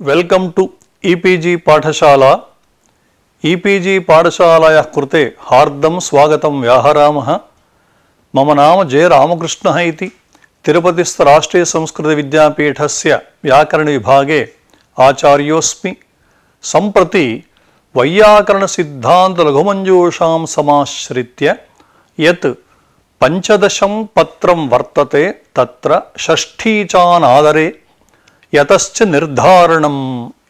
Welcome to ePG Pathshala ePG पाठशालायाः कृते हार्दं स्वागतं व्याहरामः मम नाम जय रामकृष्णः इति तिरुपतिस्थराष्ट्रीयसंस्कृतविद्यापीठस्य व्याकरणविभागे आचार्योऽस्मि सम्प्रति वैयाकरणसिद्धान्तलघुमञ्जूषां समाश्रित्य यत् पञ्चदशं पत्रं वर्तते तत्र षष्ठीचानादरे யதச்ச நிர்தாரணம்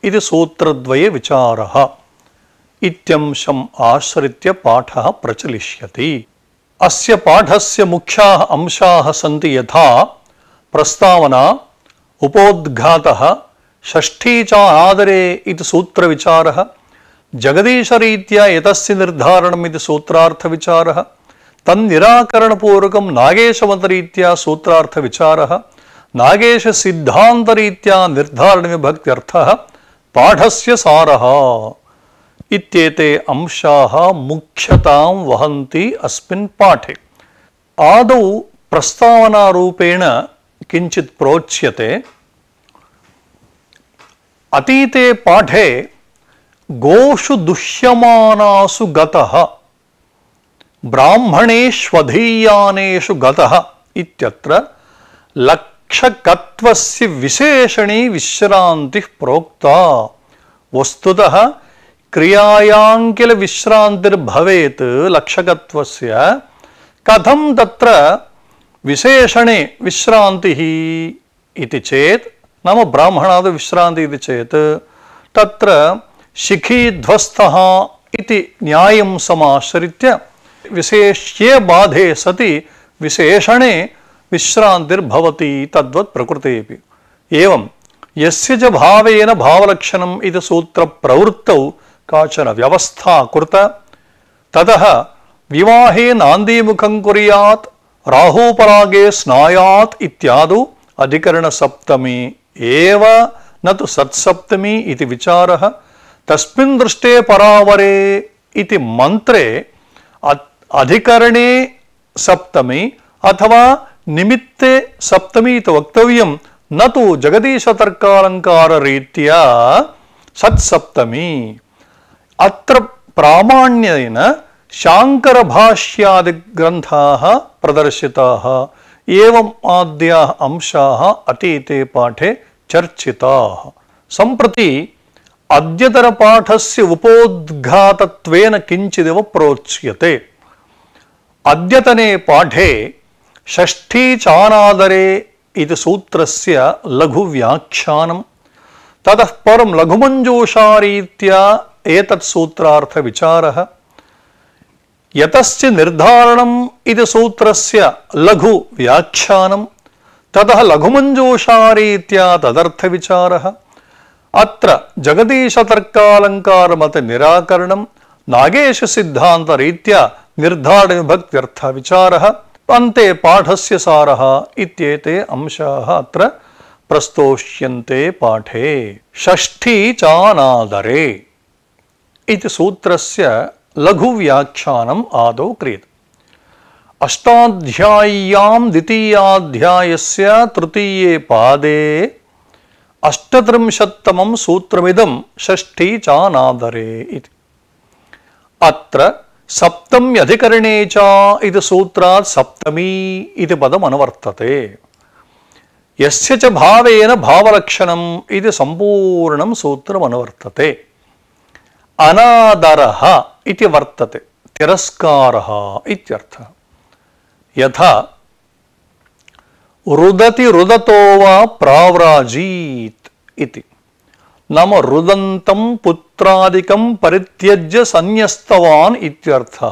இது சூத்திரத்வய விசாரா இத்தியம்சம் ஆசிரித்திய பாட பிரச்சலிஷ்யதி. அஸ்ய பாடஸ்ய முக்கியா அம்சாக சந்தி யதா பிரஸ்தாவனா உபோத்காத ஷஷ்டீச்ச ஆதரே இது சூத்திர விசார ஜெகதீசரீத்தியா எதஸ்ய நிர்தாரணம் இது சூத்திரார்த்த விசார தன் நிராகரணபூர்வகம் நாகேசவந்தரீத்தியா சூத்திரார்த்த விசாரா नागेशमतरीत्या सूत्रार्थविचारः नागेशसिद्धान्तरीत्या निर्धारणविभक्त्यर्थः पाठस्य सारः। इत्येते अंशाः मुख्यतां वहन्ति अस्मिन् पाठे। आदौ प्रस्तावनारूपेण किञ्चित् प्रोच्यते। अतीते पाठे गोषु दुह्यमानासु गतः, ब्राह्मणेष्वधीयानेषु गतः इत्यत्र लक्षकत्वस्य विशेषणी विश्रान्तिः प्रोक्ता। वस्तुतः क्रियायाङ्किलविश्रान्तिर्भवेत् लक्षकत्वस्य। कथं विशेषणे विश्रान्तिः इति चेत्, नाम ब्राह्मणाद् विश्रान्ति इति चेत्, तत्र शिखीध्वस्तः इति न्यायं समाश्रित्य विशेष्ये बाधे सति विशेषणे विश्रान्तिर्भवति तद्वत् प्रकृतेऽपि। एवं, यस्य च भावेन भावलक्षणम् इति सूत्रप्रवृत्तौ काचन व्यवस्था कृत ततः विवाहे नान्दीमुखं कुर्यात्, राहूपरागे स्नायात् इत्यादौ अधिकरणसप्तमी एव न तु सत्सप्तमी इति विचारः, तस्मिन् दृष्टे परावरे इति मन्त्रे अधिकरणे सप्तमी अथवा निमित्ते सप्तमी इति वक्तव्यं न तु जगदीशतर्कालङ्काररीत्या सत्सप्तमी। अत्र प्रामाण्येन शाङ्करभाष्यादिग्रन्थाः प्रदर्शिताः, एवम् आद्याः अंशाः अतीते पाठे चर्चिताः। सम्प्रति अद्यतनपाठस्य उपोद्घातत्वेन किञ्चिदिव प्रोच्यते। अद्यतने पाठे षष्ठीचानादरे इति सूत्रस्य लघुव्याख्यानं ततः परं लघुमञ्जूषारीत्या एतत् सूत्रार्थविचारः। यतश्च निर्धारणम् इति सूत्रस्य लघुव्याख्यानं ततः लघुमञ्जूषारीत्या तदर्थविचारः। अत्र जगदीशतर्कालङ्कारमतनिराकरणं नागेशसिद्धान्तरीत्या निर्धारणविभक्त्यर्थविचारः। अन्ते पाठस्य सारः इत्येते अंशाः अत्र प्रस्तोष्यन्ते पाठे। षष्ठी चानादरे इति सूत्रस्य लघुव्याख्यानम् आदौ क्रियते। अष्टाध्याय्यां द्वितीयाध्यायस्य तृतीये पादे अष्टत्रिंशत्तमं सूत्रमिदं षष्ठी चानादरे इति। अत्र சப்தம் அதிகரணேச்சா இது சூத்ராத் சப்தமி இது பதம் அனுவர்த்ததே எஸ்ய பாவேன பாவலட்சணம் இது சம்பூர்ணம் சூத்திரம் அனுவர்த்ததே அநாதரஹ இது வர்த்ததே திரஸ்காரஹ இத்தியர்த்த யதா ருததி ருதத்தோவா பிராவ்ராஜீத் இது నమ రుదంతం పుత్రాదికం పరిత్యజ్య సన్యస్తవాన్ ఇత్యర్థ.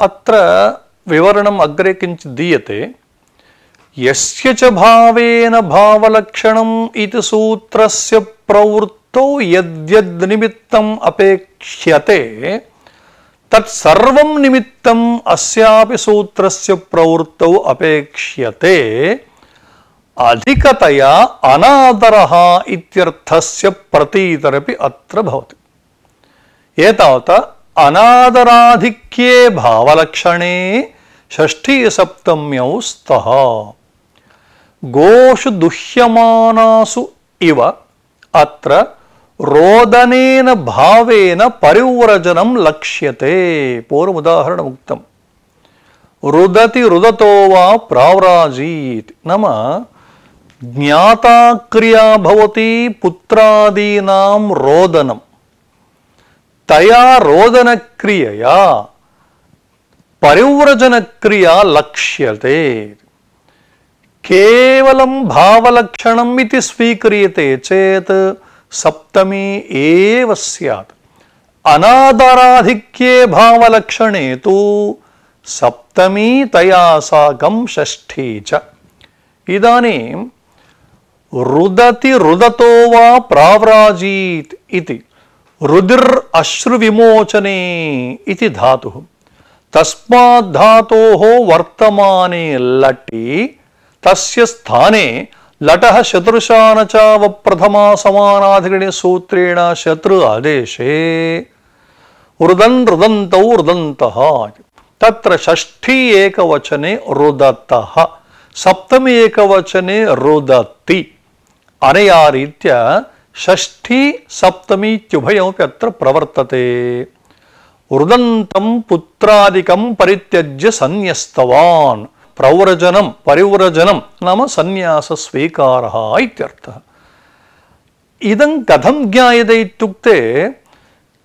అత్ర వివరణం అగ్రే కించి దీయతే. యస్య చ భావేన భావలక్షణం ఇది సూత్రస్య ప్రవృత్తో యద్యద్ నిమిత్తం అపేక్ష్యతే. తత్సర్వం నిమిత్తం అస్యాపి సూత్రస్య ప్రవృత్తౌ అపేక్ష్యతే. अधिकतया अनादरः इत्यर्थस्य प्रतीतरपि अत्र भवति। एतावता अनादराधिक्ये भावलक्षणे षष्ठीसप्तम्यौ स्तः। गोषु दुह्यमानासु इव अत्र रोदनेन भावेन परिव्रजनं लक्ष्यते। पूर्वमुदाहरणमुक्तम् रुदति रुदतो वा प्राव्राजीत्। नाम ज्ञाताक्रिया भवति पुत्रादीनां रोदनं तया रोदनक्रियया परिव्रजनक्रिया लक्ष्यते केवलं भावलक्षणम् इति स्वीक्रियते चेत् सप्तमी एव स्यात् अनादराधिक्ये भावलक्षणे तु सप्तमी तया साकं षष्ठी च इदानीं रुदति रुदतो वा प्राव्राजीत् इति। रुदिर् अश्रुविमोचने इति धातुः। तस्मात् धातोः वर्तमाने लटि तस्य स्थाने लटः शत्रुशान च वप्रथमा समानाधिकरणे सूत्रेण शत्रु आदेशे। रुदन् रुदन्तौ रुदन्तः। तत्र षष्ठी एकवचने रुदतः। सप्तमी एकवचने रुदति अनया रीत्या षष्ठी सप्तमी इत्युभयमपि अत्र प्रवर्तते रुदन्तं पुत्रादिकं परित्यज्य सन्न्यस्तवान् प्रव्रजनं परिव्रजनं नाम सन्न्यासस्वीकारः इत्यर्थः इदं कथं ज्ञायते इत्युक्ते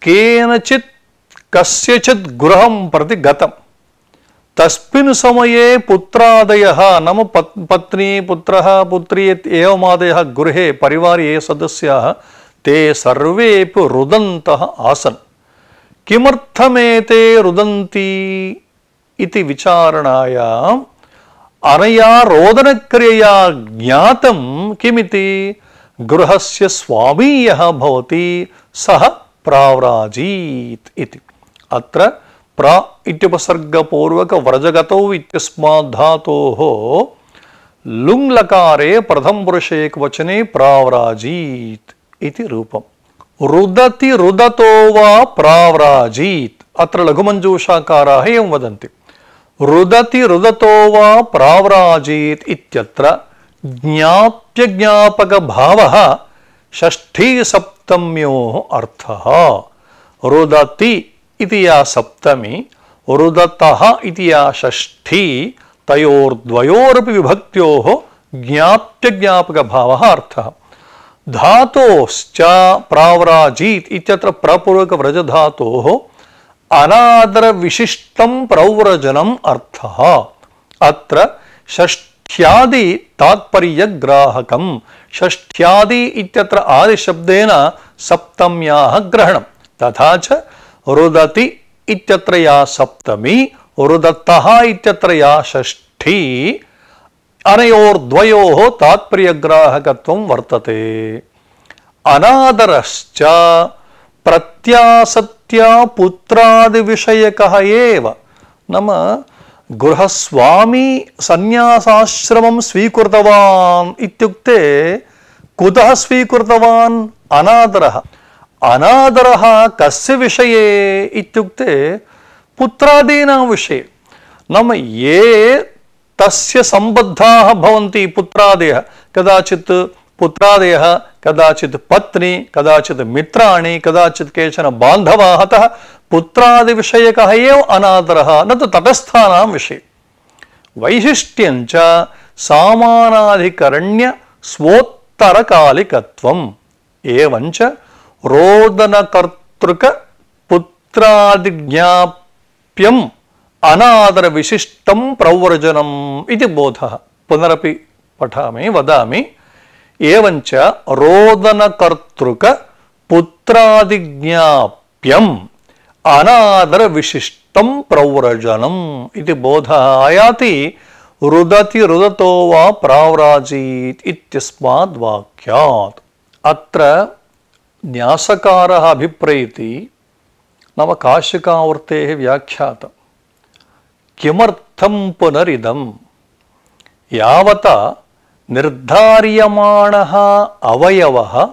केनचित् कस्यचित् गृहं प्रति गतं तस्मिन् समये पुत्रादयः, नाम पत्, पत्नी, पुत्रः, पुत्री एवमादयः गृहे परिवारे ये सदस्याः, ते सर्वेपि रुदन्तः आसन्। किमर्थमेते रुदन्ति इति विचारणायाम् अनया रोदनक्रियया ज्ञातं किमिति गृहस्य स्वामी यः भवति, सः प्राव्राजीत् इति। अत्र प्र इत्युपसर्गपूर्वक व्रजगतौ इत्यस्मात् धातोः लुङ्लकारे प्रथमपुरुषेकवचने प्राव्राजीत् इति रूपम्। रुदति रुदतो वा प्राव्राजीत्। अत्र लघुमञ्जूषाकाराः एवं वदन्ति। रुदति रुदतो वा प्राव्राजीत् इत्यत्र ज्ञाप्यज्ञापकभावः षष्ठीसप्तम्योः अर्थः। रुदति इति या सप्तमी, रुदतः इति या षष्ठी, तयोर्द्वयोरपि विभक्त्योः ज्ञाप्यज्ञापकभावः अर्थः। धातोश्च प्राव्राजीत् इत्यत्र प्रपूर्वकव्रजधातोः अनादरविशिष्टं प्रव्रजनम् अर्थः। अत्र षष्ठ्यादि तात्पर्यग्राहकं षष्ठ्यादि इत्यत्र आदिशब्देन सप्तम्याः ग्रहणं तथा च रुदति इत्यत्र सप्तमी रुदत्तः इत्यत्र या षष्ठी अनयोर्द्वयोः तात्पर्यग्राहकत्वं वर्तते अनादरश्च प्रत्यासत्या पुत्रादिविषयकः एव नाम गृहस्वामी सन्न्यासाश्रमं स्वीकृतवान् इत्युक्ते कुतः स्वीकृतवान् अनादरः अनादरः कस्य विषये इत्युक्ते पुत्रादीनां विषये नाम ये तस्य सम्बद्धाः भवन्ति पुत्रादयः कदाचित् पुत्रादयः कदाचित् पत्नी कदाचित् मित्राणि कदाचित् केचन बान्धवाः अतः पुत्रादिविषयकः एव अनादरः न तु तटस्थानां विषये वैशिष्ट्यञ्च सामानाधिकरण्य రోదనకర్తృక పుత్రాదిజ్ఞాప్యం అనాదర విశిష్టం ప్రవ్రజనం ఇది బోధ పునరపి పఠామి వదామి ఏవంచ రోదనకర్తృక పుత్రాదిజ్ఞాప్యం అనాదర విశిష్టం ప్రవ్రజనం ఇది బోధ ఆయాతి రుదతి రుదతో వా ప్రావ్రాజీత్ ఇత్యస్మాద్ వాక్యాత్ అత్ర न्यासकारः अभिप्रैति नाम काशिकावृत्तेः व्याख्यातम्। किमर्थं पुनरिदं यावता निर्धार्यमाणः अवयवः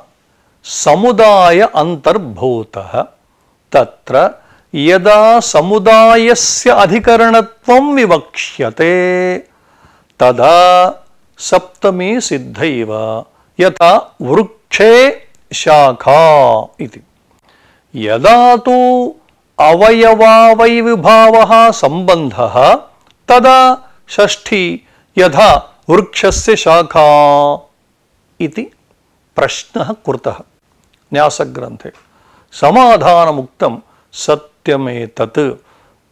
समुदाय अन्तर्भूतः, तत्र यदा समुदायस्य अधिकरणत्वं विवक्ष्यते, तदा सप्तमी सिद्धैव, यथा वृक्षे शाखा इति। यदा तु अवयवावयविभावः सम्बन्धः, तदा षष्ठी यथा वृक्षस्य शाखा इति प्रश्नः कृतः। न्यासग्रन्थे। समाधानमुक्तं सत्यमेतत्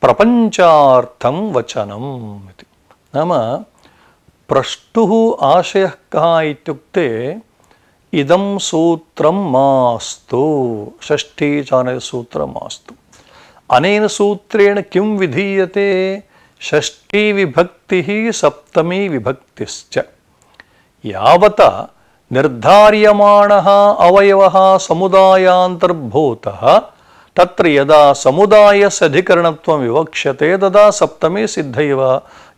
प्रपञ्चार्थं वचनम् इति। नाम प्रष्टुः आशयः कः इत्युक्ते ಇದಂ ಸೂತ್ರಂ ಮಾಸ್ತು ಷಷ್ಠೀಚಾನಯ ಸೂತ್ರ ಮಾಸ್ತು. ಅನೇನ ಸೂತ್ರೇಣ ಕಿಂ ವಿಧೀಯತೆ, ಷಷ್ಠಿ ವಿಭಕ್ತಿ ಸಪ್ತಮಿ ವಿಭಕ್ತಿಶ್ಚ. ಯಾವತ ನಿರ್ಧಾರ್ಯಮಾಣ ಅವಯವ ಸಮುದಾಯಾಂತರ್ಭೂತ, ತತ್ರ ಯದಾ ಸಮುದಾಯಸ ಅಧಿಕರಣತ್ವ ವಿವಕ್ಷ್ಯತೆ, ತದಾ ಸಪ್ತಮಿ ಸಿದ್ಧೈವ,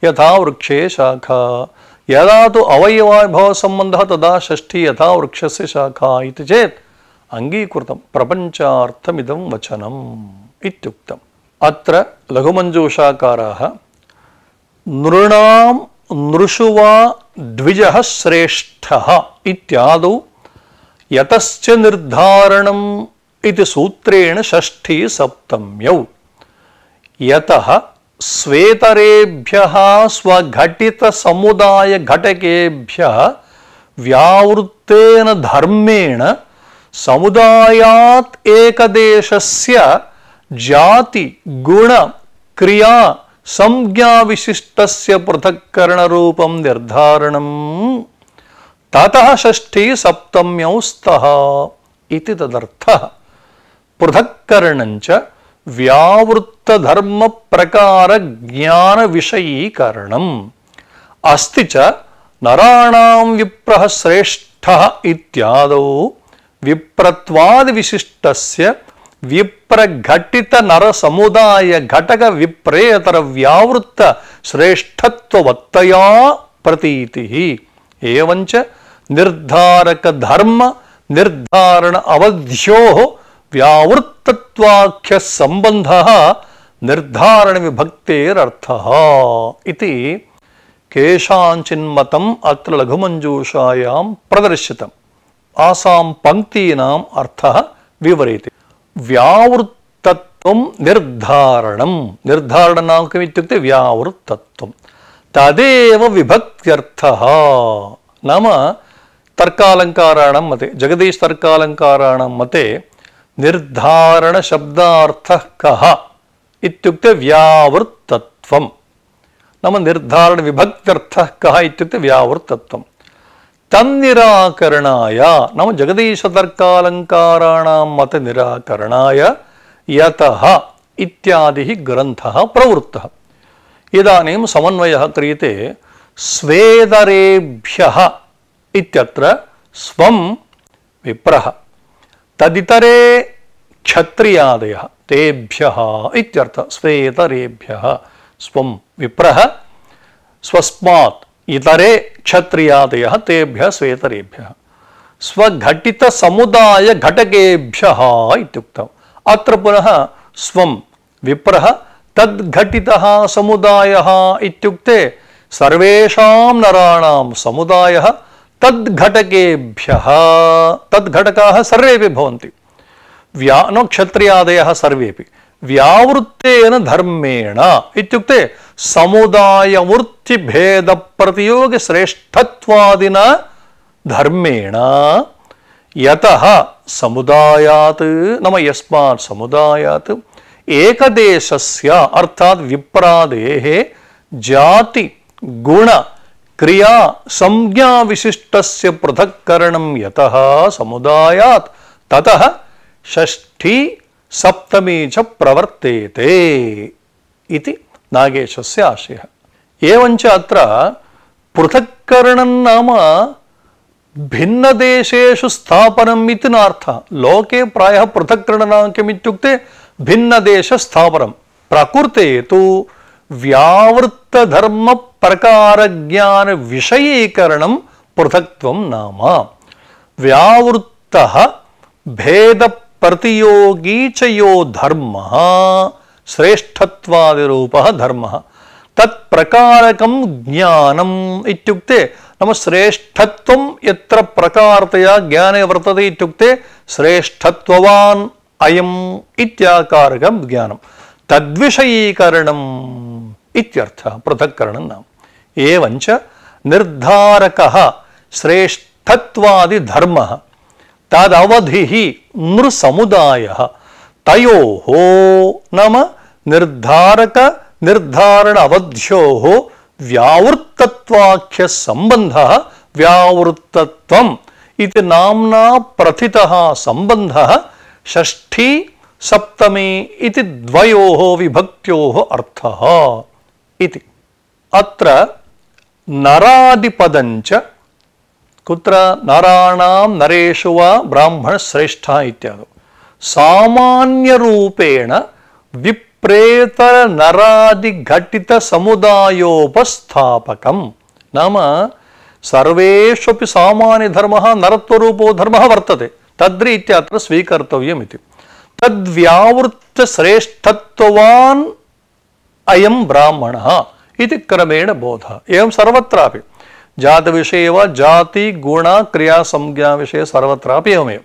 ಯಥಾ ವೃಕ್ಷೇ ಶಾಖಾ. यदा तु अवयवभवसम्बन्धः तदा षष्ठी यथा वृक्षस्य शाखा इति चेत् अङ्गीकृतं प्रपञ्चार्थमिदं वचनम् इत्युक्तम्। अत्र लघुमञ्जूषाकाराः नृणां नृषु वा द्विजः श्रेष्ठः इत्यादौ यतश्च निर्धारणम् इति सूत्रेण षष्ठी सप्तम्यौ। यतः శ్వేతరేభ్య స్వఘటిత సముదాయ ఘటకేభ్య వ్యావృత్తేన ధర్మేణ సముదాయాత్ ఏకదేశస్య జాతి గుణ క్రియా సంజ్ఞా విశిష్టస్య పృథక్కరణ రూపం నిర్ధారణం. తత షష్ఠీ సప్తమ్యౌస్త. ఇది తదర్థ. పృథక్కరణంచ सप्तम्यौ स्तः इति तदर्थः पृथक्करणञ्च व्यावृत्तधर्मप्रकारज्ञानविषयीकरणम् अस्ति च नराणां विप्रः श्रेष्ठः इत्यादौ विप्रत्वादिविशिष्टस्य विप्रघटितनरसमुदायघटकविप्रेतरव्यावृत्त श्रेष्ठत्ववत्तया प्रतीतिः एवञ्च निर्धारकधर्म निर्धारण अवध्योः வியாவர்த்தத்வாக்கிய சம்பந்த நிர்தாரண விபக்தேரர்த்த இது கேஷாஞ்சின்மதம் அத்திர லகுமஞ்சூஷாயாம் பிரதர்சித்தம் ஆசாம் பங்கீனாம் அர்த்த விவரித்து வியாவருத்தத்துவம் நிர்தாரணம் நிர்தாரணம் கிம் இத்துக்தே வியாவருத்தத்துவம் ததேவ விபக்தியர்த்த நாம தர்க்காலங்காராணம் மதே ஜெகதீஷ் தர்க்காலங்காராணம் மதே ನಿರ್ಧಾರಣ ಶಬ್ದಾರ್ಥ ಕಹ ಇತ್ಯುಕ್ತೆ ವ್ಯಾವೃತ್ತತ್ವಂ. ನಮ್ಮ ನಿರ್ಧಾರಣ ವಿಭಕ್ತ್ಯರ್ಥ ಕಹ ಇತ್ಯುಕ್ತೆ ವ್ಯಾವೃತ್ತತ್ವಂ. ತನ್ನಿರಾಕರಣಾಯ ನಮ್ಮ ಜಗದೀಶ ತರ್ಕಾಲಂಕಾರಾಣ ಮತ ನಿರಾಕರಣಾಯ ಯತಃ ಇತ್ಯಾದಿ ಗ್ರಂಥ ಪ್ರವೃತ್ತ. ಇದಾನೀಂ ಸಮನ್ವಯ ಕ್ರಿಯತೆ ಸ್ವೇದರೇಭ್ಯ ಇತ್ಯತ್ರ ಸ್ವಂ ವಿಪ್ರಹ. तदितरे क्षत्रियादय, तेभ्यः स्वेतरेभ्यः, स्वं विप्रः, स्वस्मात् इतरे क्षत्रियादयः, तेभ्यः स्वेतरेभ्यः। स्वघटितसमुदायघटकेभ्यः इत्युक्तम्। अत्र पुनः स्वं विप्रः, तद्घटितः समुदायः इत्युक्ते सर्वेषां नराणां समुदायः तद्घटकेभ्यः, तद्घटकाः सर्वे भवन्ति। व्या नो क्षत्रियादयः सर्वेपि व्यावृत्तेन धर्मेण इत्युक्ते समुदायवृत्तिभेदप्रतियोगश्रेष्ठत्वादिना धर्मेण। यतः समुदायात्, नाम यस्मात् समुदायात्, एकदेशस्य अर्थात् विप्रादेः जाति, गुण क्रिया संज्ञा विशिष्टस्य पृथक्करणं यतः समुदायात्, ततः षष्ठी सप्तमी च प्रवर्तेते इति नागेशस्य आशयः। एवञ्च अत्र पृथक्करणं नाम भिन्नदेशेषु स्थापनम् इति नार्थः। लोके प्रायः पृथक्करणं किमित्युक्ते भिन्नदेशस्थापनं प्रकृते तु വ്യാവൃത്തധർമ്മ പ്രകാരജ്ഞാന വിഷയീകരണം പൃഥക്വം നാമ. വ്യാവൃത്ത ഭേദപ്രതിയോഗീ ചയോ ധർമ്മ. ശ്രേഷ്ഠത്വാദിരൂപ ധർമ്മ. തത് പ്രകാരകം ജ്ഞാനം ഇത്യുക്തെ നമ്മ ശ്രേഷ്ഠത്വം എത്ര പ്രകാരത്തെയാ ജ്ഞാന വർത്തത ഇത്യുക്തെ ശ്രേഷ്ഠത്വവാൻ അയം ഇത്യാകാരകം ജ്ഞാനം. तद्विषयीकरणम् इत्यर्थः पृथक्करणं नाम एवञ्च निर्धारकः श्रेष्ठत्वादिधर्मः तदवधिः नृसमुदायः तयोः नाम निर्धारक निर्धारण अवध्योः व्यावृत्तत्वाख्य सम्बन्धः व्यावृत्तत्वम् इति नाम्ना प्रथितः सम्बन्धः षष्ठी సప్తమే ఇది ద్వయో విభక్త్యో అర్థ ఇది. అత్ర నరాదిపదంచ కుత్ర నరాణం నరేషు వా బ్రాహ్మణ శ్రేష్ట ఇత్యాదు. సామాన్య రూపేణ విప్రేతర నరాది ఘటిత సముదాయోపస్థాపకం. నామ సర్వేష్ సామాన్య ధర్మ నరత్వరూపో ధర్మ వర్తతే. తద్రీత్యా అత్ర స్వీకర్తవ్యం ఇది. इति तद्व्यावृत्तश्रेष्ठत्ववान् अयं ब्राह्मणः इति क्रमेण बोधः। एवं सर्वत्रापि जातविषये वा जाति, गुण, क्रिया, संज्ञा विषये सर्वत्रापि एवमेव।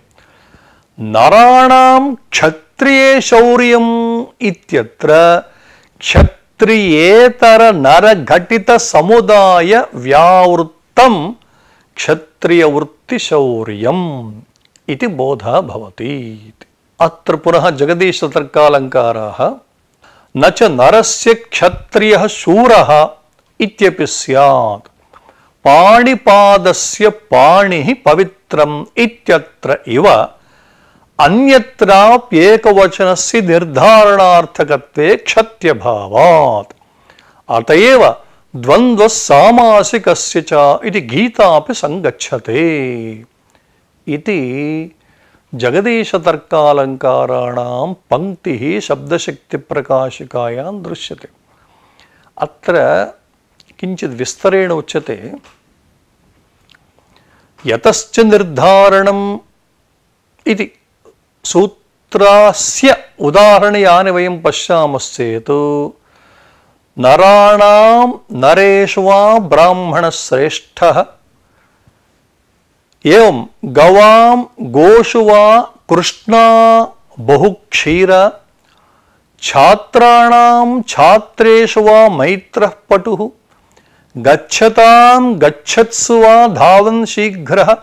नराणां क्षत्रिये शौर्यम् इत्यत्र क्षत्रियेतर नरघटितसमुदाय व्यावृत्तं क्षत्रियवृत्तिशौर्यम् इति बोधः भवति अत्र पुनः जगदीशतर्कालङ्काराः न च नरस्य क्षत्रियः शूरः इत्यपि स्यात्। पाणिपादस्य पाणिः पवित्रम् इत्यत्र इव अन्यत्राप्येकवचनस्य निर्धारणार्थकत्वे क्षत्यभावात्। अत एव द्वन्द्वसामासिकस्य च इति गीतापि सङ्गच्छते। इति जगदीशतर्कालङ्काराणां पङ्क्तिः शब्दशक्तिप्रकाशिकायां दृश्यते। अत्र किञ्चित् विस्तरेण उच्यते। यतश्च निर्धारणम् इति सूत्रस्य उदाहरणे यानि वयं पश्यामश्चेत्, नराणां नरेषु वा ఏం గవాం గోషువా కృష్ణ కృష్ణా బహుక్షీర ఛాత్రాణం ఛాత్రేషు వా మైత్ర పటు గచ్చతాం గచ్చత్సు వా ధావన్ శీఘ్ర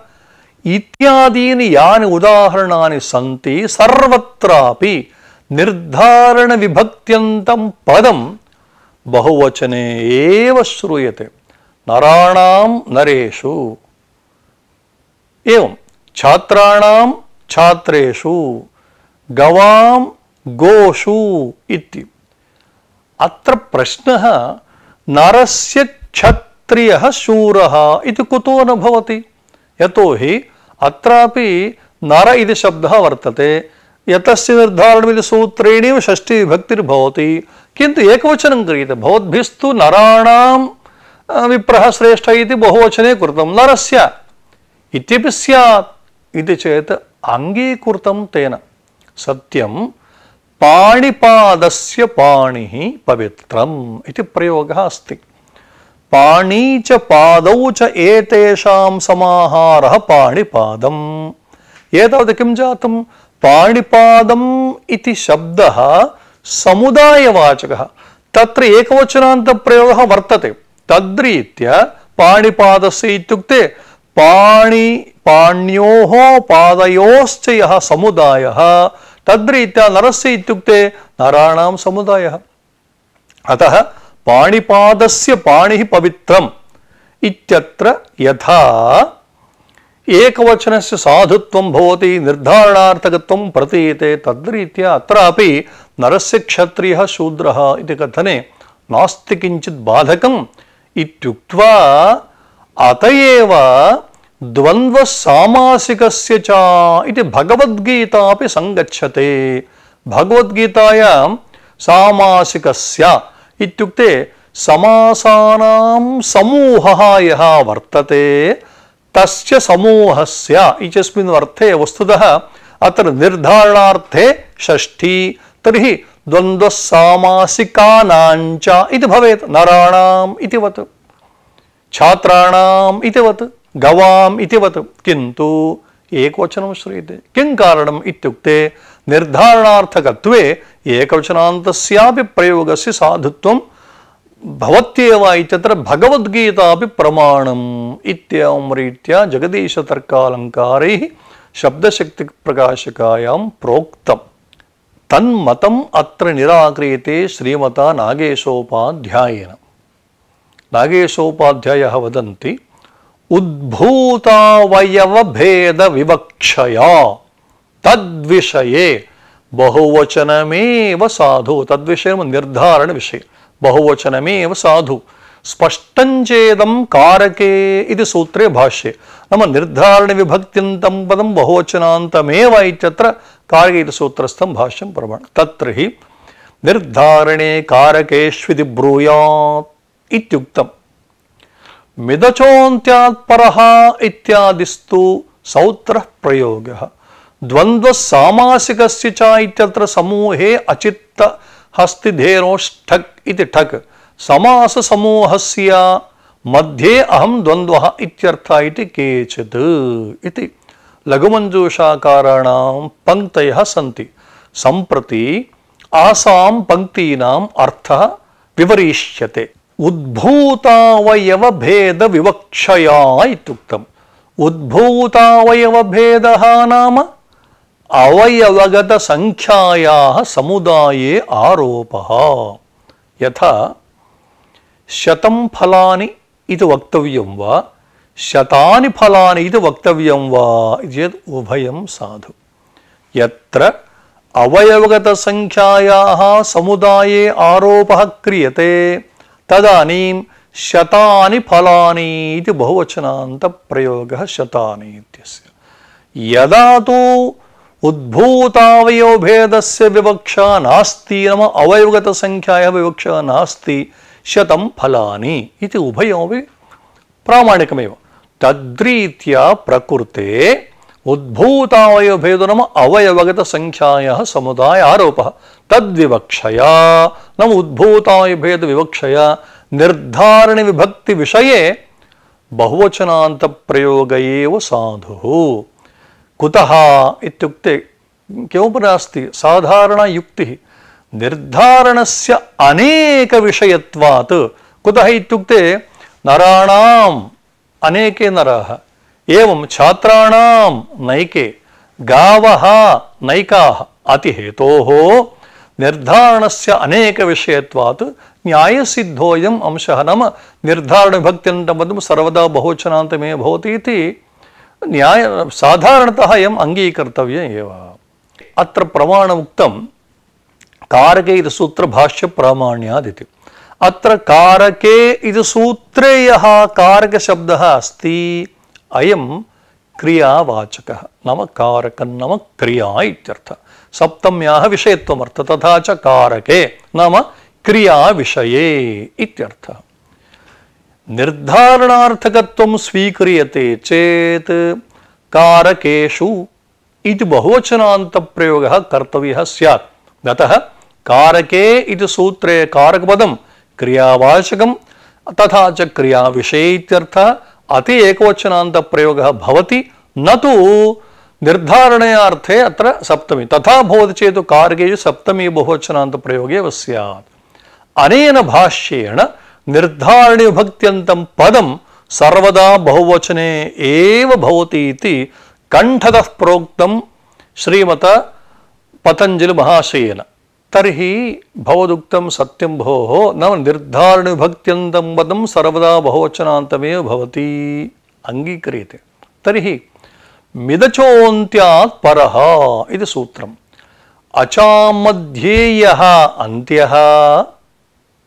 ఇత్యాదీని యాని ఉదాహరణాని సంతి సర్వత్రాపి నిర్ధారణ విభక్త్యంతం పదం బహువచనే ఏవ శ్రూయతే. నరాణం నరేషు. एवं छात्राणां छात्रेषु, गवां गोषु इति। अत्र प्रश्नः, नरस्य क्षत्रियः शूरः इति कुतो न भवति? यतोहि अत्रापि नर इति शब्दः वर्तते। यतस्य निर्धारणमिति सूत्रेणैव षष्ठीविभक्तिर्भवति किन्तु एकवचनं क्रियते, भवद्भिस्तु नराणां विप्रः श्रेष्ठ इति बहुवचने कृतं। नरस्य इत्यपि स्यात् इति चेत् अङ्गीकृतं तेन। सत्यं, पाणिपादस्य पाणिः पवित्रम् इति प्रयोगः अस्ति। पाणी च पादौ च एतेषां समाहारः पाणिपादम्। एतावत् किं जातं? पाणिपादम् इति वर्तते। तद्रीत्या पाणिपादस्य इत्युक्ते पाणि पाण्योः पादयोश्च यः समुदायः। तद्रीत्या नरस्य इत्युक्ते नराणां समुदायः। अतः पाणिपादस्य पाणिः पवित्रम् इत्यत्र यथा एकवचनस्य साधुत्वं भवति, निर्धारणार्थकत्वं प्रतीयते, तद्रीत्या अत्रापि नरस्य क्षत्रियः शूद्रः इति कथने नास्ति किञ्चित् बाधकम् इत्युक्त्वा अत एव द्वन्द्वसामासिकस्य च इति भगवद्गीतापि सङ्गच्छते भगवद्गीतायां सामासिकस्य इत्युक्ते समासानां समूहः यः वर्तते, तस्य समूहस्य इत्यस्मिन् अत्र निर्धारणार्थे षष्ठी, तर्हि द्वन्द्वसामासिकानाञ्च इति भवेत् नराणाम् छात्राणाम् इतिवत् गवाम् इतिवत् किन्तु एकवचनं श्रूयते किं कारणम् इत्युक्ते निर्धारणार्थकत्वे एकवचनान्तस्यापि प्रयोगस्य साधुत्वं भवत्येव इत्यत्र भगवद्गीतापि प्रमाणम् इत्येवं रीत्या जगदीशतर्कालङ्कारैः शब्दशक्तिप्रकाशकायां प्रोक्तम् तन्मतम् अत्र निराक्रियते श्रीमता नागेशोपाध्यायेन नागेशोपाध्यायः वदन्ति, उद्भूतावयवभेदविवक्षया, तद्विषये बहुवचनमेव साधु. तद्विषयं निर्धारणविषये, बहुवचनमेव साधु. स्पष्टञ्चेदं कारके इति सूत्रे भाष्ये, नाम निर्धारणविभक्त्यन्तं पदं बहुवचनान्तमेव इत्यत्र कारके इति सूत्रस्थं भाष्यं प्रमाण, तत्र हि निर्धारणे कारकेष्विति ब्रूयात् इत्युक्तम्। मिदचोऽन्त्यात् परः इत्यादिस्तु सौत्रः प्रयोगः। द्वन्द्वः च समूहे अचित्त हस्तिधेनोष्ठक् इति ठक्। समाससमूहस्य मध्ये अहं द्वन्द्वः इत्यर्थः इति केचित् इति। लघुमञ्जूषाकाराणां पङ्क्तयः सन्ति। सम्प्रति आसां पङ्क्तीनाम् अर्थः विवरिष्यते। ఉద్భూతావయవ భేద వివక్షయా ఇత్యుక్తం. ఉద్భూతావయవ భేద నామ అవయవగత సంఖ్యాయా సముదాయే ఆరోప. యథా శతం ఫలాని ఇది వక్తవ్యం వా? శతాని ఫలాని ఇది వక్తవ్యం వా? ఇది చేత్ ఉభయం సాధు. ఎత్ర అవయవగత సంఖ్యాయా సముదాయే ఆరోప క్రియతే. తదనీం శతాని ఫలాని ఇది బహువచనాంత ప్రయోగ శతాని ఇత్యస్య యదా తు ఉద్భూతావయోభేదస్య వివక్ష నాస్తి నమ అవయవగత సంఖ్యాయ వివక్ష నాస్తి శతం ఫలాని ఇది ఉభయమపి ప్రామాణికమేవ. తద్రీత్యా ప్రకృతే उद्भूतावयवभेदो नाम अवयवगतसङ्ख्यायाः समुदाय आरोपः। तद्विवक्षया, नाम उद्भूतावयभेदविवक्षया निर्धारणविभक्तिविषये बहुवचनान्तप्रयोग एव साधुः। कुतः इत्युक्ते किमपि नास्ति साधारणयुक्तिः निर्धारणस्य अनेकविषयत्वात् कुतः इत्युक्ते नराणाम् अनेके नराः। एवं छात्राणां नैके गावः नैकाः अतिहेतोः निर्धारणस्य अनेकविषयत्वात् न्यायसिद्धोऽयम् अंशः नाम निर्धारणविभक्त्यन्तपदं सर्वदा बहुवचनान्तमेव भवति इति न्याय, साधारणतः अयम् अङ्गीकर्तव्य एव। अत्र प्रमाणमुक्तं कारके इति अत्र कारके इति सूत्रे यः कारकशब्दः अस्ति। अयं क्रियावाचकः नाम कारकं नाम क्रिया इत्यर्थः सप्तम्याः विषयत्वमर्थ तथा च कारके नाम क्रियाविषये इत्यर्थः निर्धारणार्थकत्वं स्वीक्रियते चेत् कारकेषु इति बहुवचनान्तप्रयोगः कर्तव्यः स्यात् अतः कारके इति सूत्रे कारकपदं क्रियावाचकं तथा च क्रियाविषये इत्यर्थः अति एकवचनान्तप्रयोगः भवति, न तु निर्धारणार्थे अत्र सप्तमी। तथा चेत् कारकेषु सप्तमी बहुवचनान्तप्रयोगे एव स्यात्। अनेन भाष्येण निर्धारणविभक्त्यन्तं पदं सर्वदा बहुवचने एव भवति इति श्रीमत पतञ्जलिमहाशयेन तर्हि भवदुक्तं सत्यं भोः न निर्धारणविभक्त्यन्तं पदं सर्वदा बहुवचनान्तमेव भवति। अङ्गीक्रियते। तर्हि मिदचोऽन्त्यात् परः इति सूत्रम्। अचामध्येयः अन्त्यः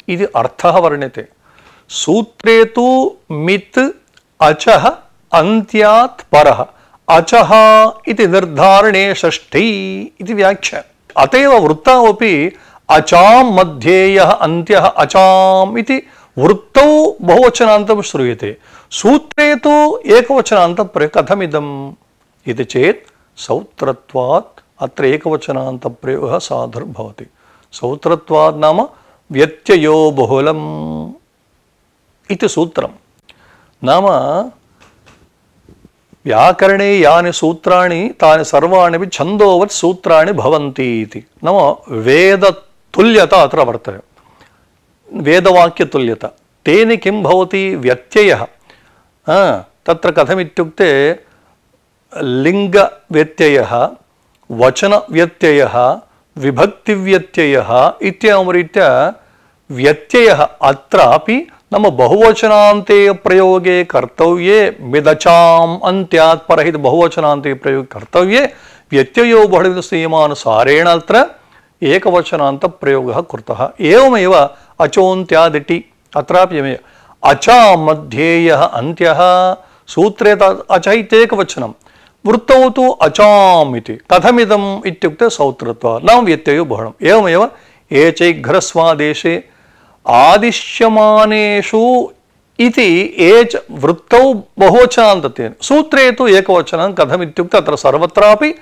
इति अर्थः वर्ण्यते। सूत्रे तु मित्, अचः, अन्त्यात् परः। अचः इति निर्धारणे षष्ठी इति व्याख्या। अत एव वृत्तावपि अचां मध्येयः अन्त्यः अचाम् इति वृत्तौ बहुवचनान्तं श्रूयते। सूत्रे तु एकवचनान्तप्रयोग कथमिदम् इति चेत् सौत्रत्वात् अत्र एकवचनान्तप्रयोगः साधुर्भवति सौत्रत्वात् नाम व्यत्ययो बहुलम् नाम व्याकरणे यानि सूत्राणि, तानि सर्वाणि अपि छन्दोवत् सूत्राणि भवन्ति इति। नाम वेदतुल्यता अत्र वर्तते। वेदवाक्यतुल्यता। तेन किं भवति? व्यत्ययः। तत्र कथमित्युक्ते लिङ्गव्यत्ययः, वचनव्यत्ययः, विभक्तिव्यत्ययः इत्येवं व्यत्ययः अत्रापि ನಮ್ಮ ಬಹುವಚನಾಂತೆ ಪ್ರಯೋಗೆ ಕರ್ತವ್ಯೇ ಮಿದಚಾಂ ಅಂತ್ಯಾತ್ ಪರಹಿತ ಬಹುವಚನಾಂತೆ ಪ್ರಯೋಗ ಕರ್ತವ್ಯೇ ವ್ಯತ್ಯಯೋ ಬಹಳ ಸೀಮಾನುಸಾರೇಣ ಅತ್ರ ಏಕವಚನಾಂತ ಪ್ರಯೋಗ ಕೃತಃ. ಏವಮೇವ ಅಚೋಂತ್ಯಾದಿಟಿ ಅತ್ರಾಪಿ ಯಮೇವ ಅಚ ಮಧ್ಯೇಯ ಅಂತ್ಯ ಸೂತ್ರೇ ಅಚ ಇತ್ಯೇಕವಚನಂ ವೃತ್ತೌ ತು ಅಚಾಂ ಇತಿ ಕಥಮಿದಂ ಇತ್ಯುಕ್ತೆ ಸೌತ್ರತ್ವ ನಾವು ವ್ಯತ್ಯಯೋ ಬಹಳಂ ಏವಮೇವ ಏಚೈಘ್ರಸ್ವಾದೇಶೇ आदिश्यमानेषु इति एच वृत्तौ बहुवचनान्ततेन सूत्रे तु एकवचनं, कथमित्युक्ते अत्र सर्वत्रापि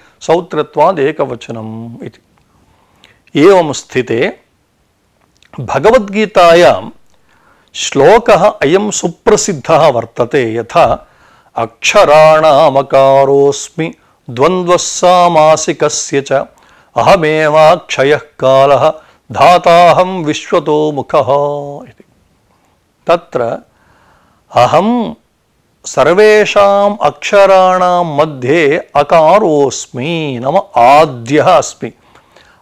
एवं स्थिते, भगवद्गीतायां श्लोकः अयं सुप्रसिद्धः वर्तते, यथा, अक्षराणामकारोऽस्मि, द्वन्द्वः च, अहमेवाक्षयः कालः धाताहं विश्वतो मुखः इति। तत्र अहं सर्वेषाम् अक्षराणां मध्ये अकारोऽस्मि, नाम आद्यः अस्मि।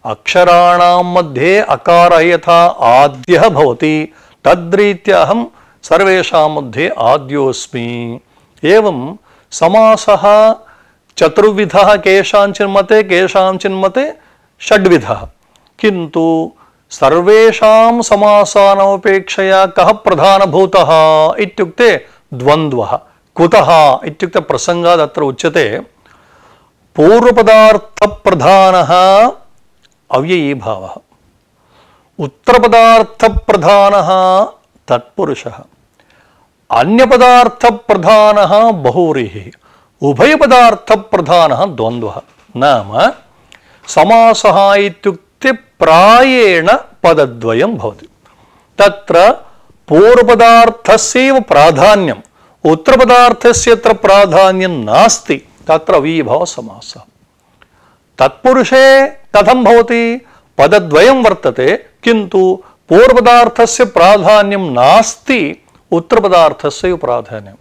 अक्षराणां मध्ये अकारः यथा आद्यः भवति, तद्रीत्या अहं सर्वेषां मध्ये आद्योऽस्मि। एवं समासः चतुर्विधः केषाञ्चिन् मते केषाञ्चिन् षड्विधः। किन्तु सर्वेषां समासानामपेक्षया कः प्रधानभूतः इत्युक्ते द्वन्द्वः। कुतः? इत्युक्ते प्रसङ्गात् अत्र उच्यते। पूर्वपदार्थप्रधानः अव्ययीभावः। उत्तरपदार्थप्रधानः तत्पुरुषः। अन्यपदार्थप्रधानः बहुव्रीहिः। उभयपदार्थप्रधानः द्वन्द्वः। नाम समासः इत्युक्ते प्रायेण पदद्वयं भवति। तत्र पूर्वपदार्थस्यैव प्राधान्यम्। उत्तरपदार्थस्य यत्र प्राधान्यं नास्ति। तत्र अवीभवसमासः तत्पुरुषे कथं भवति? पदद्वयं वर्तते, किन्तु पूर्वपदार्थस्य प्राधान्यं नास्ति उत्तरपदार्थस्य प्राधान्यं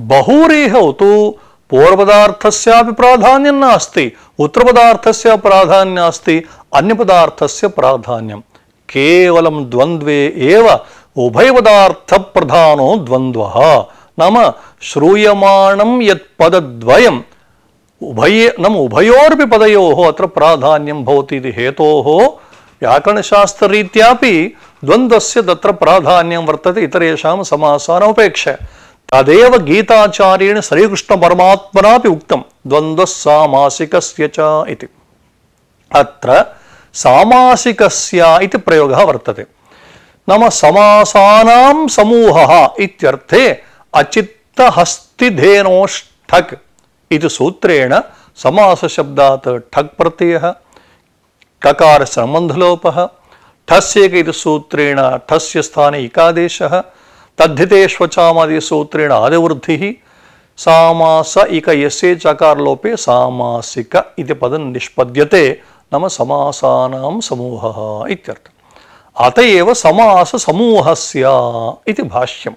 बहुव्रीहौ तु पूर्वपदार्थस्यापि प्राधान्यं नास्ति उत्तरपदार्थस्य प्राधान्यं नास्ति अन्यपदार्थस्य प्राधान्यं केवलं द्वन्द्वे एव उभयपदार्थप्रधानो द्वन्द्वः। नाम श्रूयमाणं यत् पदद्वयम्। उभये, नाम उभयोरपि पदयोः अत्र प्राधान्यं भवति इति हेतोः व्याकरणशास्त्ररीत्यापि द्वन्द्वस्य तत्र प्राधान्यं वर्तते, इतरेषां समासानमपेक्षया तदेव गीताचार्येण श्रीकृष्णपरमात्मनापि उक्तं, द्वन्द्वः सामासिकस्य च इति। अत्र ಸಾಮಾಸಿಕಸ್ಯ ಇತಿ ಪ್ರಯೋಗ ವರ್ತದೆ. ನಮ್ಮ ಸಮಾಸಾನಾಂ ಸಮೂಹ ಇತ್ಯರ್ಥೆ ಅಚಿತ್ತ ಹಸ್ತಿಧೇನೋಷ್ಠಕ್ ಇದು ಸೂತ್ರೇಣ ಸಮಾಸ ಶಬ್ದಾತ್ ಠಕ್ ಪ್ರತ್ಯಯ, ಕಕಾರ ಸಂಬಂಧಲೋಪ, ಠಸ್ಯೇಕ ಇದು ಸೂತ್ರೇಣ ಠಸ್ಯ ಸ್ಥಾನ ಇಕಾದೇಶ ತದ್ಧಿತೇಶ್ವಚಾಮದಿ ಸೂತ್ರೇಣ ಆದಿವೃದ್ಧಿ, ಸಾಮಾಸ ಇಕ ಎಸ್ ಎ ಚಕಾರ ಲೋಪೆ ಸಾಮಾಸಿಕ ಇದು ಪದ ನಿಷ್ಪದ್ಯತೆ. నమ సమాసానాం సమూహ ఇత్యర్థం అత ఏవ సమాస సమూహస్య ఇది భాష్యం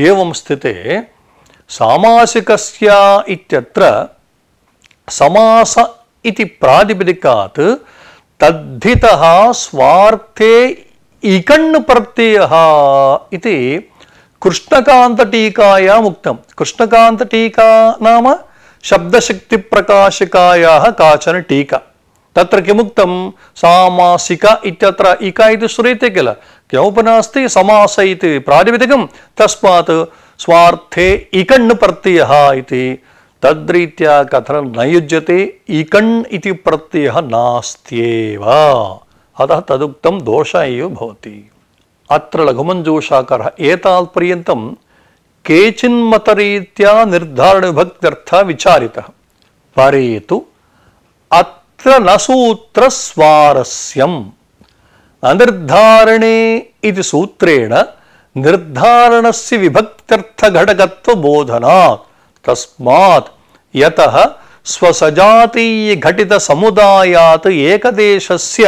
ఏవం స్థితే సామాసికస్య ఇత్యత్ర సమాస ఇది ప్రాతిపదికాత్ తద్ధిత స్వార్థే ఇకణ్ ప్రత్యయ ఇది కృష్ణకాంతటీకాయా ముక్తం కృష్ణకాంతటీకా నామ శబ్దశక్తి ప్రకాశికాయా కాచన టీకా तत्र किमुक्तं? सामासिक इत्यत्र इका इति किल? किमपि समास इति प्रातिपदिकं तस्मात् स्वार्थे इकण् प्रत्ययः इति। तद्रीत्या कथनं न युज्यते, इकण् इति प्रत्ययः नास्त्येव। अतः तदुक्तं दोष भवति। अत्र लघुमञ्जूषाकारः एतावत्पर्यन्तं केचिन्मतरीत्या निर्धारणविभक्त्यर्थः विचारितः। परे तु अत्र न सूत्रस्वारस्यम् अनिर्धारणे इति सूत्रेण निर्धारणस्य विभक्त्यर्थघटकत्वबोधनात्। तस्मात् यतः स्वसजातीयघटितसमुदायात् एकदेशस्य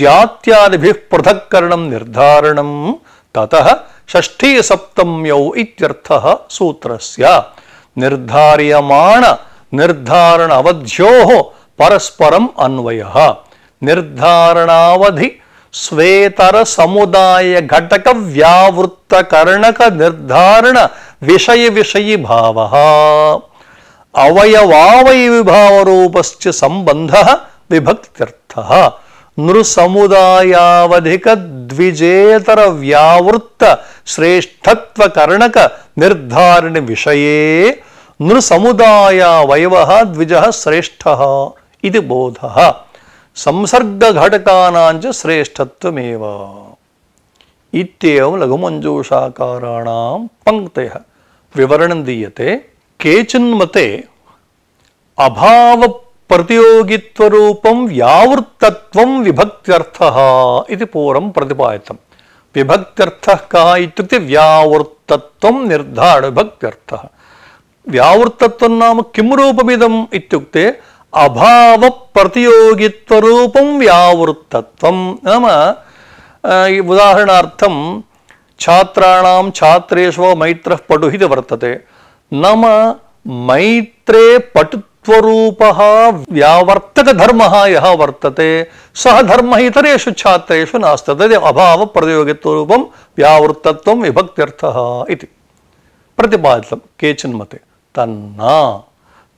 जात्यादिभिः पृथक्करणं निर्धारणं ततः षष्ठी सप्तम्यौ इत्यर्थः सूत्रस्य। निर्धार्यमाण निर्धारण अवध्योः పరస్పరం అన్వయ. నిర్ధారణావధి స్వేతర సముదాయ ఘటక వ్యావృత్త కర్ణక నిర్ధారణ విషయ విషయి భావ. అవయవావయ విభావ రూపశ్చ సంబంధ విభక్త్యర్థ నృసముదాయావధిక ద్విజేతర వ్యావృత్త శ్రేష్టత్వ కర్ణక నిర్ధారణ విషయే. నృసముదాయ నృసముదాయావయవ ద్విజ శ్రేష్ఠ. ಇದು ಬೋಧ. ಸಂಸರ್ಗ ಘಟಕಾನಾಂಚ ಶ್ರೇಷ್ಠತ್ವಮೇವ. ಇತ್ಯಂ ಲಘುಮಂಜೂಷಾಕಾರಾಣಾಂ ಪಂಕ್ತಯ. ವಿವರಣಂ ದೀಯತೆ ಕೇಚಿನ್ಮತೆ ಅಭಾವ ಪ್ರತಿಯೋಗಿತ್ವರೂಪಂ ಯಾವೃತ್ತತ್ವಂ ವಿಭಕ್ತ್ಯರ್ಥಃ ಇದು ಪೂರ್ವಂ ಪ್ರತಿಪಾದಿತಂ ವಿಭಕ್ತ್ಯರ್ಥಃ ಕಃ ಇತ್ಯುಕ್ತೆ ವ್ಯಾವೃತ್ತತ್ವಂ ನಿರ್ಧಾರ ವಿಭಕ್ತ್ಯರ್ಥಃ ವ್ಯಾವೃತ್ತತ್ವಂ ನಾಮ ಕಿಂ ರೂಪಮಿದಂ ಇತ್ಯುಕ್ತೆ ಅಭಾವ ಪ್ರತಿಯೋಗಿತ್ವ ರೂಪಂ ವ್ಯಾವೃತ್ತತ್ವ ನಮ್ಮ ಈ ಉದಾಹರಣಾರ್ಥಂ ಛಾತ್ರಾಣಾಂ ಛಾತ್ರೇಶ್ವ ಮೈತ್ರ ಪಟು ಇದು ವರ್ತತೆ ನಮ್ಮ ಮೈತ್ರೇ ಪಟುತ್ವರೂಪ ವ್ಯಾವರ್ತಕ ಧರ್ಮ ಯಹ ವರ್ತತೆ. ಸಹ ಧರ್ಮ ಇತರೇಶು ಛಾತ್ರೇಷು ನಾಸ್ತದೆ. ಅಭಾವ ಪ್ರತಿಯೋಗಿತ್ವ ರೂಪಂ ವ್ಯಾವೃತ್ತತ್ವ ವಿಭಕ್ತ್ಯರ್ಥ ಇತಿ. ಪ್ರತಿಪಾದಿತ ಕೇಚನ್ ಮತೆ ತನ್ನ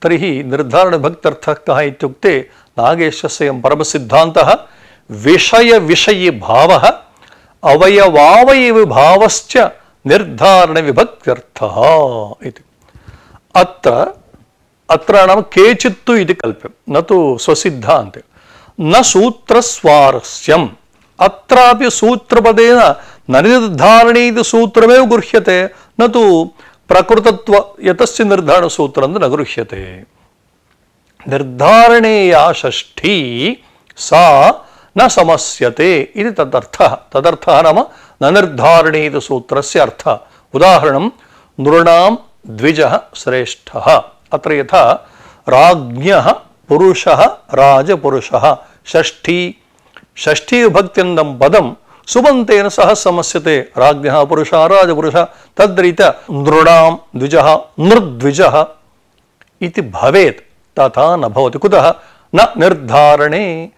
तर्हि निर्धारणभक्त्यर्थः कः इत्युक्ते नागेशस्य अयं परमसिद्धान्तः विषयविषयी भावः अवयवावयविभावश्च निर्धारणविभक्त्यर्थः इति। अत्र अत्र नाम केचित्तु इति कल्प्यं, न तु स्वसिद्धान्ते। न सूत्रस्वारस्यम्, अत्रापि सूत्रपदेन न निर्धारणे इति सूत्रमेव गृह्यते, न तु ಪ್ರಕೃತತ್ವ ಯತಸ್ಯ ನಿರ್ಧಾರಣ ಸೂತ್ರ ಎಂದು ನಗರುಹ್ಯತೆ ನಿರ್ಧಾರಣೇಯ ಷಷ್ಠಿ ಸಾ ನ ಸಮಸ್ಯತೆ ಇದು ತದರ್ಥ ತದರ್ಥ ನಾಮ ನ ನಿರ್ಧಾರಣೀಯ ಸೂತ್ರಸ್ಯ ಅರ್ಥ ಉದಾಹರಣಂ ನೃಣಾಂ ದ್ವಿಜ ಶ್ರೇಷ್ಠ ಅತ್ರ ಯಥಾ ರಾಜ್ಞ ಪುರುಷ ರಾಜಪುರುಷ ಷಷ್ಠಿ ಷಷ್ಠಿ ವಿಭಕ್ತಿಯಂದಂ ಪದಂ सुबन्तेन सह समस्यते। राज्ञः पुरुषः, राजपुरुषः तद्रीत्या नृणां द्विजः, नृद्विजः भवेत्। तथा न भवति। कुतः? न निर्धारणे।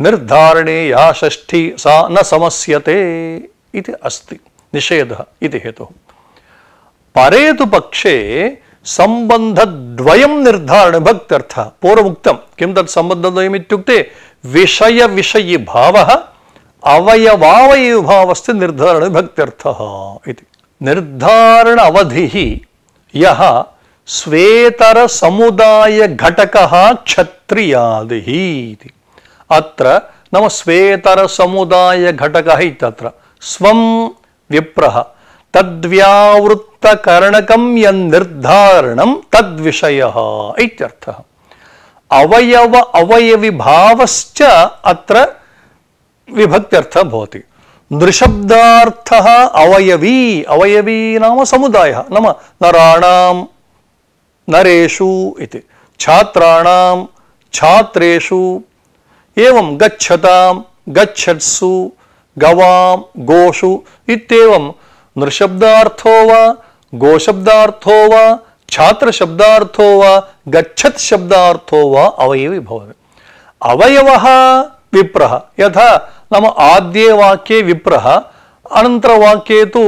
निर्धारणे या षष्ठी सा न समस्यते इति अस्ति। निषेधः इति हेतुः। परे तु पक्षे सम्बन्धद्वयं निर्धारणभक्त्यर्थः पूर्वमुक्तं। किं तत् सम्बन्धद्वयम् इत्युक्ते? विषयविषयी भावः अवयवावयविभावस्य निर्धारणभक्त्यर्थः इति निर्धारण अवधिः यः स्वेतरसमुदायघटकः क्षत्रियादिः इति अत्र नाम स्वेतरसमुदायघटकः इत्यत्र स्वं विप्रः तद्व्यावृत्तकरणकं यन्निर्धारणं तद्विषयः इत्यर्थः अवयव अवयविभावश्च अत्र विभक्त्यर्थः भवति। नृशब्दार्थः अवयवी अवयवी नाम समुदायः, नाम नराणां, नरेषु इति। छात्राणां, छात्रेषु, एवं गच्छतां, गच्छत्सु, गवां, गोषु इत्येवं नृशब्दार्थो वा, गोशब्दार्थो वा, छात्रशब्दार्थो वा गच्छत् शब्दार्थो वा अवयवी भवति। अवयवः विप्रः, यथा नाम आद्ये वाक्ये विप्रः अनन्तरवाक्ये तु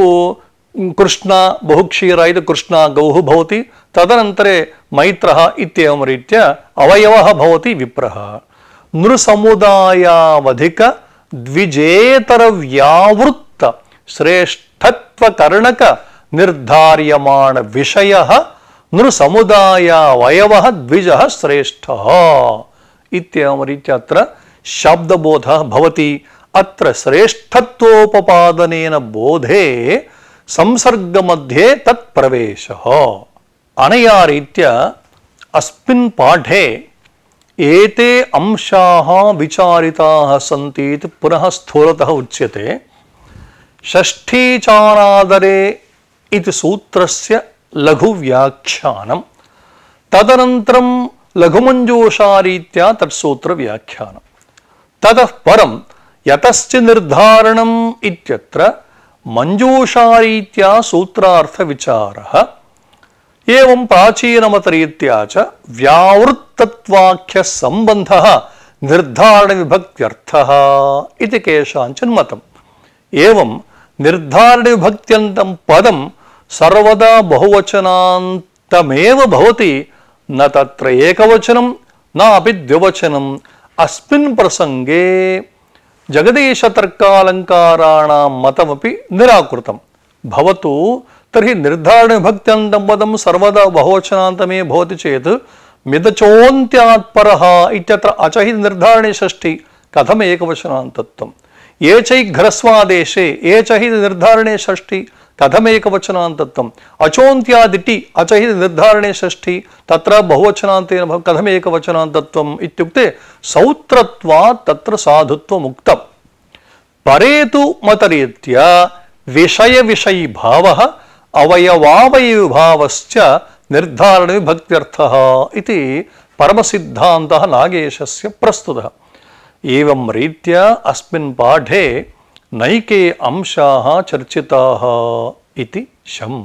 कृष्ण बहुक्षीर इति कृष्ण, गौः भवति, तदनन्तरे मैत्रः इत्येवं रीत्या अवयवः भवति विप्रः नृसमुदायावधिक, द्विजेतरव्यावृत्त, श्रेष्ठत्वकर्णक, निर्धार्यमाण विषयः, नृसमुदायावयवः द्विजः श्रेष्ठः। इत्येवं रीत्या शब्दबोधः भवति, अत्र श्रेष्ठत्वोपपादनेन बोधे संसर्गमध्ये तत्प्रवेशः। अनया रीत्या अस्मिन् पाठे एते अंशाः विचारिताः सन्ति इति पुनः स्थूलतः उच्यते। षष्ठीचानादरे इति सूत्रस्य लघुव्याख्यानं तदनन्तरं लघुमञ्जूषारीत्या ததः பரம் யதஸ்ச நிர்தாரணம் இத்தியத்ர மஞ்சூஷாரீத்யா சூத்திரார்த்த விசாரः ஏவம் பிராச்சீனமதரீத்யா ச வியாவருத்தத்வாக்கிய சம்பந்தः நிர்தாரண விபக்தியர்த்தः இது கேஷாஞ்சன் மதம் ஏவம் நிர்தாரண விபக்தியந்தம் பதம் சர்வதா பகுவச்சனாந்தமேவ பவதி ந தத்ர ஏகவச்சனம் நாபி திவச்சனம் अस्मिन् प्रसङ्गे जगदीशतर्कालङ्काराणां मतमपि निराकृतं भवतु, तर्हि निर्धारणविभक्त्यन्तं पदं सर्वदा बहुवचनान्तमे भवति चेत् मिदचोन्त्यात्परः इत्यत्र अचहि निर्धारणे षष्ठि कथम् एकवचनान्तत्वम् ये चैघ्रस्वादेशे ये च हि निर्धारणे षष्ठि कथमेकवचनान्तत्वम्। अचोन्त्यादिटि अच हि निर्धारणे षष्ठि, तत्र बहुवचनान्तेन भव कथमेकवचनान्तत्वम् इत्युक्ते सौत्रत्वात् तत्र साधुत्वमुक्तम्। परे तु मतरीत्या विषयविषयी भावः अवयवावयविभावश्च निर्धारणविभक्त्यर्थः इति परमसिद्धान्तः नागेशस्य प्रस्तुतः। एवं रीत्या अस्मिन् पाठे नैके अंशाः चर्चिताः शम्।